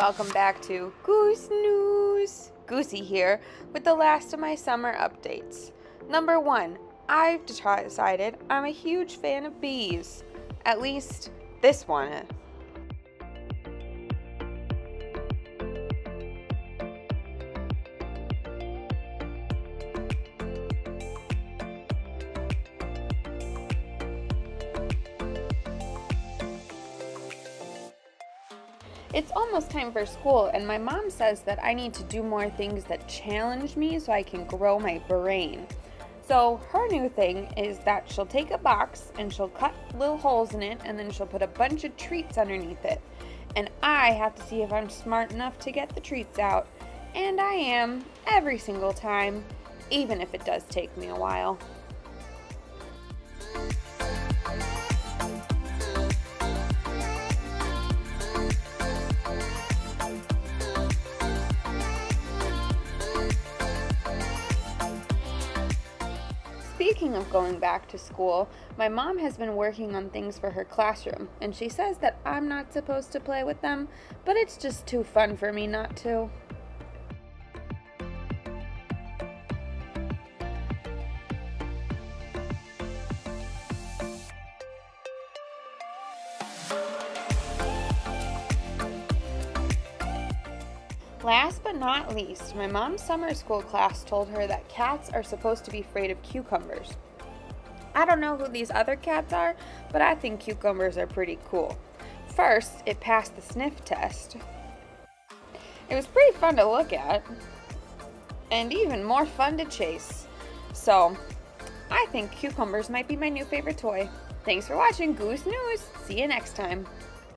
welcome back to Goose News. Goosey here with the last of my summer updates. Number one, I've decided I'm a huge fan of bees. At least this one. It's almost time for school, and my mom says that I need to do more things that challenge me so I can grow my brain. So, her new thing is that she'll take a box and she'll cut little holes in it, and then she'll put a bunch of treats underneath it. And I have to see if I'm smart enough to get the treats out. And I am every single time, even if it does take me a while. Speaking of going back to school, my mom has been working on things for her classroom, and she says that I'm not supposed to play with them, but it's just too fun for me not to. Last but not least, my mom's summer school class told her that cats are supposed to be afraid of cucumbers. I don't know who these other cats are, but I think cucumbers are pretty cool. First, it passed the sniff test. It was pretty fun to look at, and even more fun to chase. So, I think cucumbers might be my new favorite toy. Thanks for watching Goose News. See you next time.